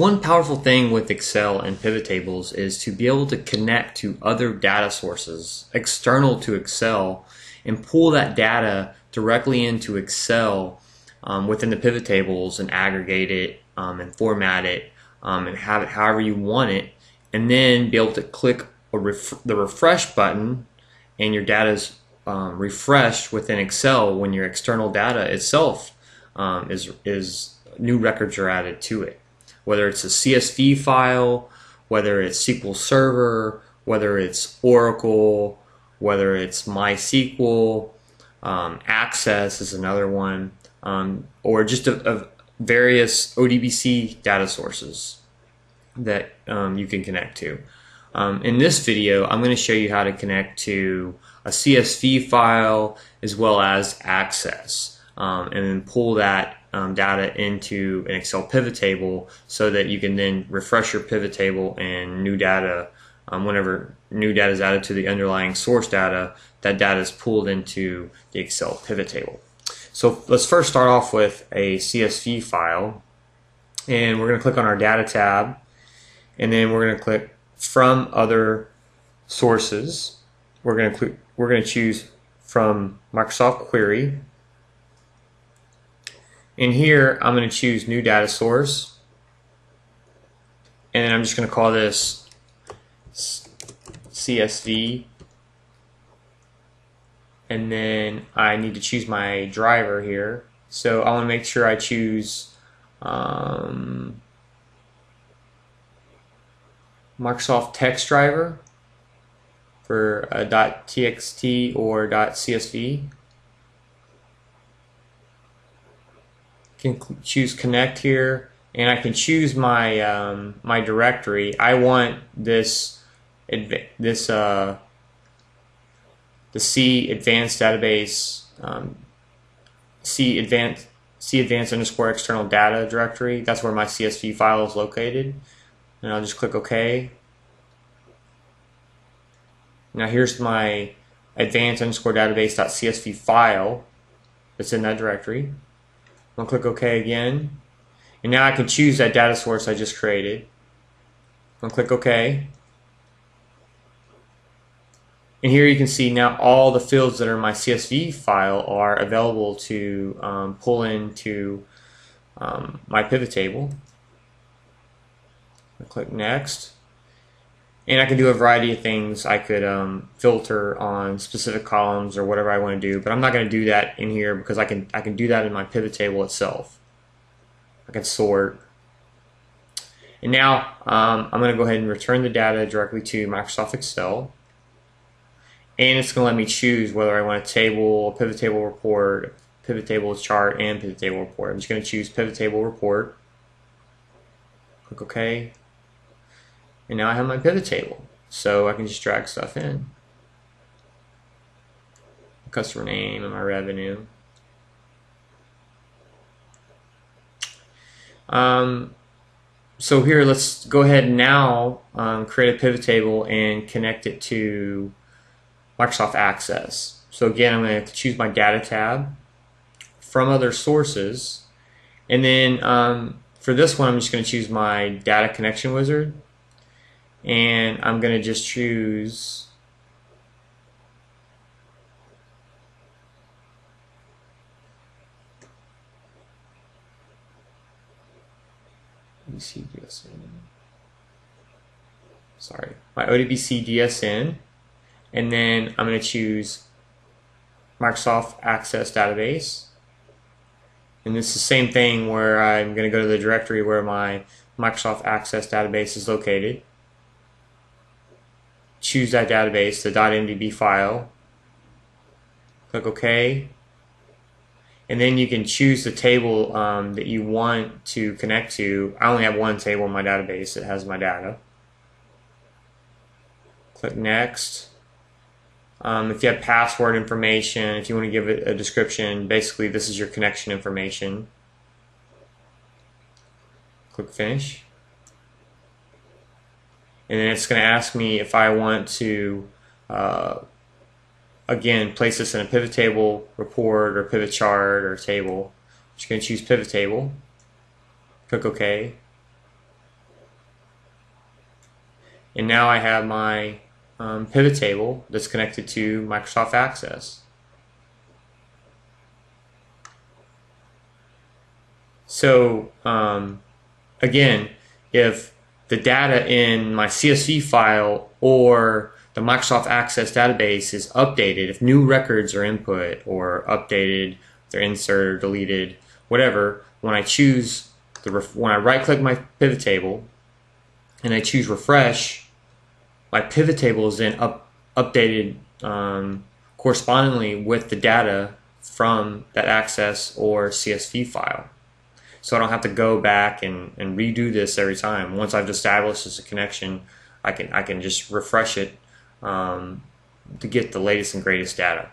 One powerful thing with Excel and pivot tables is to be able to connect to other data sources external to Excel and pull that data directly into Excel um, within the pivot tables and aggregate it um, and format it um, and have it however you want it. And then be able to click ref the refresh button and your data is um, refreshed within Excel when your external data itself um, is, is new records are added to it whether it's a CSV file, whether it's SQL Server, whether it's Oracle, whether it's MySQL, um, Access is another one, um, or just a various ODBC data sources that um, you can connect to. Um, in this video, I'm going to show you how to connect to a CSV file as well as Access um, and then pull that um, data into an Excel pivot table so that you can then refresh your pivot table and new data, um, whenever new data is added to the underlying source data, that data is pulled into the Excel pivot table. So let's first start off with a CSV file and we're going to click on our data tab and then we're going to click from other sources. We're going to we're going to choose from Microsoft Query in here, I'm going to choose new data source. And I'm just going to call this CSV. And then I need to choose my driver here. So I want to make sure I choose um, Microsoft Text Driver for a .txt or .csv. can choose connect here and I can choose my um, my directory. I want this this uh, the C advanced database um, C advanced C advanced underscore external data directory. That's where my CSV file is located. And I'll just click OK. Now here's my advanced underscore database.csv file that's in that directory. I'll click OK again. And now I can choose that data source I just created. I'll click OK. And here you can see now all the fields that are in my CSV file are available to um, pull into um, my pivot table. I'll click Next. And I can do a variety of things. I could um, filter on specific columns or whatever I want to do, but I'm not going to do that in here because I can I can do that in my pivot table itself. I can sort. And now um, I'm going to go ahead and return the data directly to Microsoft Excel. And it's going to let me choose whether I want a table, a pivot table report, pivot table chart, and pivot table report. I'm just going to choose pivot table report. Click OK. And now I have my pivot table. So I can just drag stuff in. Customer name and my revenue. Um, so here, let's go ahead and now um, create a pivot table and connect it to Microsoft Access. So again, I'm going to choose my data tab from other sources. And then um, for this one, I'm just going to choose my data connection wizard and I'm going to just choose ODBC DSN. Sorry, my ODBC DSN, and then I'm going to choose Microsoft Access Database. And it's the same thing where I'm going to go to the directory where my Microsoft Access database is located choose that database, the .mdb file, click OK, and then you can choose the table um, that you want to connect to. I only have one table in my database that has my data. Click Next. Um, if you have password information, if you want to give it a description, basically this is your connection information. Click Finish and then it's going to ask me if I want to uh, again place this in a pivot table report or pivot chart or table. I'm just going to choose pivot table, click OK, and now I have my um, pivot table that's connected to Microsoft Access. So um, again, if the data in my CSV file or the Microsoft Access database is updated, if new records are input or updated, they're inserted or deleted, whatever, when I choose the when I right click my pivot table and I choose refresh, my pivot table is then up, updated um, correspondingly with the data from that access or CSV file. So I don't have to go back and, and redo this every time. Once I've established this connection, I can I can just refresh it um, to get the latest and greatest data.